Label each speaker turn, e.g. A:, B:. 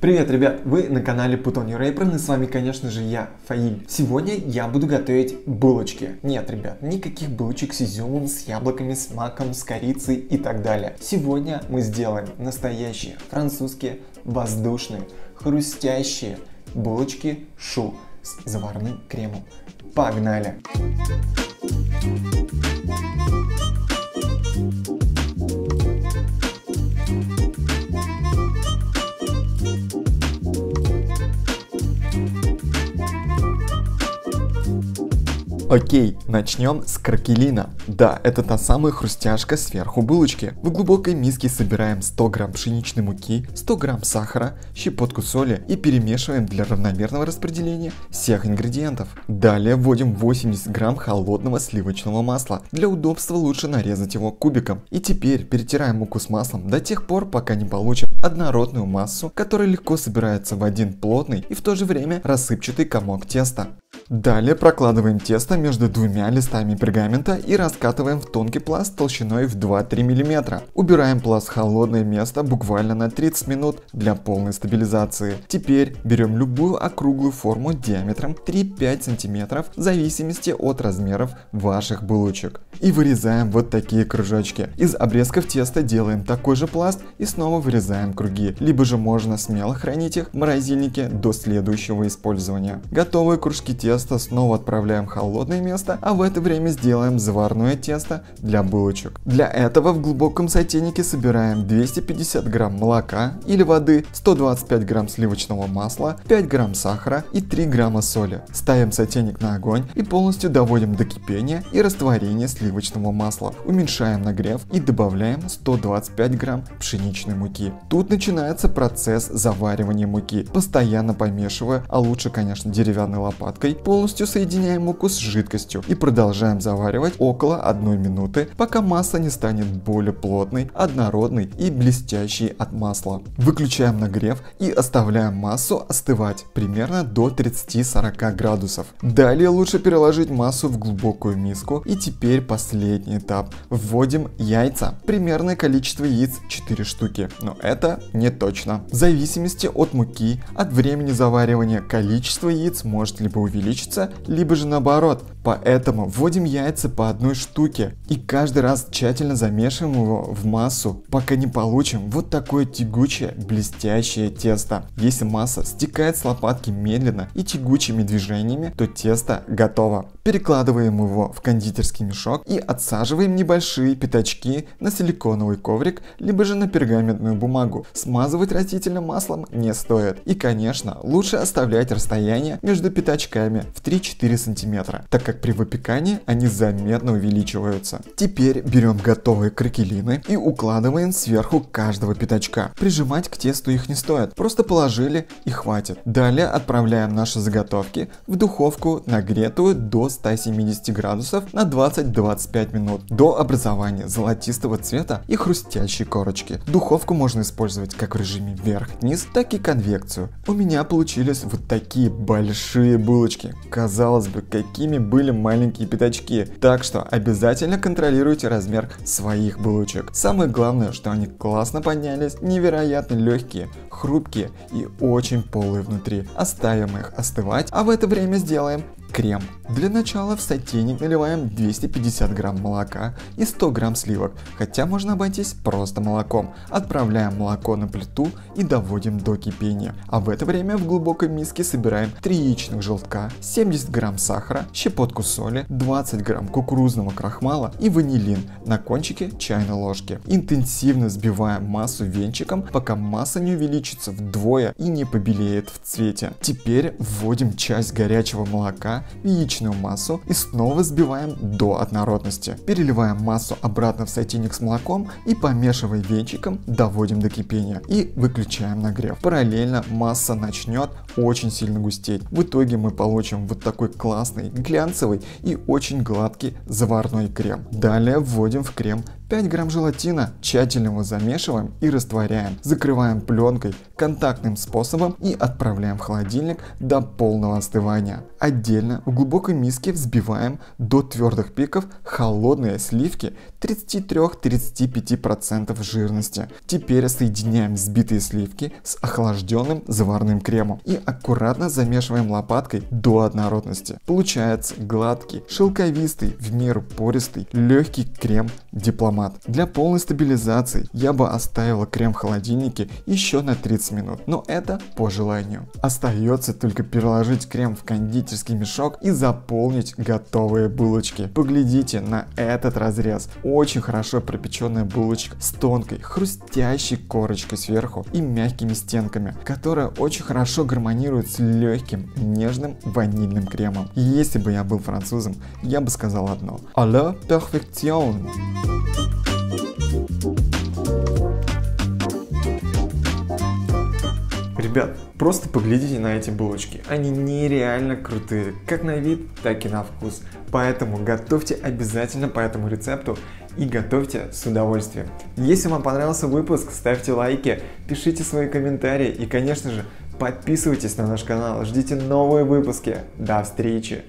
A: Привет, ребят! Вы на канале Путони Рейпрен и с вами, конечно же, я, Фаиль. Сегодня я буду готовить булочки. Нет, ребят, никаких булочек с изюмом, с яблоками, с маком, с корицей и так далее. Сегодня мы сделаем настоящие французские воздушные, хрустящие булочки шу с заварным кремом. Погнали! Окей, начнем с кракелина. Да, это та самая хрустяшка сверху булочки. В глубокой миске собираем 100 грамм пшеничной муки, 100 грамм сахара, щепотку соли и перемешиваем для равномерного распределения всех ингредиентов. Далее вводим 80 грамм холодного сливочного масла. Для удобства лучше нарезать его кубиком. И теперь перетираем муку с маслом до тех пор, пока не получим однородную массу, которая легко собирается в один плотный и в то же время рассыпчатый комок теста. Далее прокладываем тесто между двумя листами пергамента и раскатываем в тонкий пласт толщиной в 2-3 мм. Убираем пласт в холодное место буквально на 30 минут для полной стабилизации. Теперь берем любую округлую форму диаметром 3-5 см в зависимости от размеров ваших булочек. И вырезаем вот такие кружочки. Из обрезков теста делаем такой же пласт и снова вырезаем круги. Либо же можно смело хранить их в морозильнике до следующего использования. Готовые кружки теста тесто снова отправляем в холодное место, а в это время сделаем заварное тесто для булочек. Для этого в глубоком сотейнике собираем 250 грамм молока или воды, 125 грамм сливочного масла, 5 грамм сахара и 3 грамма соли. Ставим сотейник на огонь и полностью доводим до кипения и растворения сливочного масла. Уменьшаем нагрев и добавляем 125 грамм пшеничной муки. Тут начинается процесс заваривания муки, постоянно помешивая, а лучше конечно деревянной лопаткой, полностью соединяем муку с жидкостью и продолжаем заваривать около 1 минуты, пока масса не станет более плотной, однородной и блестящей от масла. Выключаем нагрев и оставляем массу остывать примерно до 30-40 градусов. Далее лучше переложить массу в глубокую миску и теперь последний этап. Вводим яйца. Примерное количество яиц 4 штуки, но это не точно. В зависимости от муки, от времени заваривания количество яиц может либо увеличиться, получится, либо же наоборот. Поэтому вводим яйца по одной штуке и каждый раз тщательно замешиваем его в массу, пока не получим вот такое тягучее блестящее тесто. Если масса стекает с лопатки медленно и тягучими движениями, то тесто готово. Перекладываем его в кондитерский мешок и отсаживаем небольшие пятачки на силиконовый коврик, либо же на пергаментную бумагу. Смазывать растительным маслом не стоит. И конечно, лучше оставлять расстояние между пятачками в 3-4 сантиметра, так как при выпекании они заметно увеличиваются. Теперь берем готовые кракелины и укладываем сверху каждого пятачка. Прижимать к тесту их не стоит, просто положили и хватит. Далее отправляем наши заготовки в духовку, нагретую до 170 градусов на 20-25 минут до образования золотистого цвета и хрустящей корочки. Духовку можно использовать как в режиме вверх-вниз, так и конвекцию. У меня получились вот такие большие булочки. Казалось бы, какими были маленькие пятачки. Так что обязательно контролируйте размер своих булочек. Самое главное, что они классно поднялись, невероятно легкие, хрупкие и очень полые внутри. Оставим их остывать, а в это время сделаем крем. Для начала в сотейник наливаем 250 грамм молока и 100 грамм сливок, хотя можно обойтись просто молоком. Отправляем молоко на плиту и доводим до кипения. А в это время в глубокой миске собираем 3 яичных желтка, 70 грамм сахара, щепотку соли, 20 грамм кукурузного крахмала и ванилин на кончике чайной ложки. Интенсивно взбиваем массу венчиком, пока масса не увеличится вдвое и не побелеет в цвете. Теперь вводим часть горячего молока яичную массу и снова взбиваем до однородности. Переливаем массу обратно в сотейник с молоком и помешивая венчиком доводим до кипения и выключаем нагрев. Параллельно масса начнет очень сильно густеть. В итоге мы получим вот такой классный, глянцевый и очень гладкий заварной крем. Далее вводим в крем 5 грамм желатина, тщательно его замешиваем и растворяем. Закрываем пленкой контактным способом и отправляем в холодильник до полного остывания. Отдельно в глубокой миске взбиваем до твердых пиков холодные сливки 33-35% жирности. Теперь соединяем взбитые сливки с охлажденным заварным кремом и аккуратно замешиваем лопаткой до однородности. Получается гладкий, шелковистый, в меру пористый, легкий крем дипломат. Для полной стабилизации я бы оставила крем в холодильнике еще на 30 минут, но это по желанию. Остается только переложить крем в кондитерский мешок и заполнить готовые булочки. Поглядите на этот разрез. Очень хорошо пропеченная булочка с тонкой, хрустящей корочкой сверху и мягкими стенками, которая очень хорошо гармонирует с легким, нежным ванильным кремом. Если бы я был французом, я бы сказал одно. А la perfection! Ребят, просто поглядите на эти булочки. Они нереально крутые, как на вид, так и на вкус. Поэтому готовьте обязательно по этому рецепту и готовьте с удовольствием. Если вам понравился выпуск, ставьте лайки, пишите свои комментарии и, конечно же, подписывайтесь на наш канал, ждите новые выпуски. До встречи!